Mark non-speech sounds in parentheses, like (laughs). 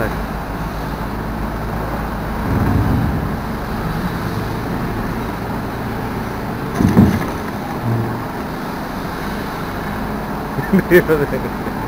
네. 음. (laughs) (laughs) 기다려 이러네